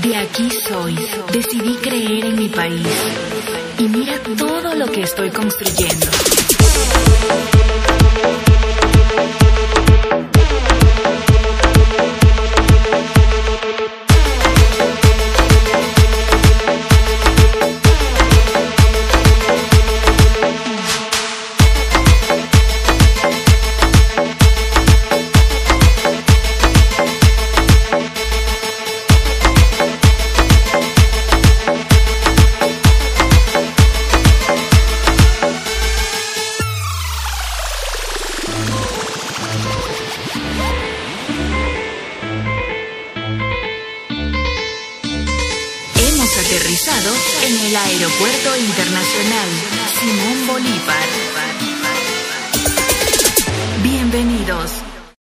De aquí soy. Decidí creer en mi país. Y mira todo lo que estoy construyendo. Hemos aterrizado en el Aeropuerto Internacional Simón Bolívar. Bienvenidos.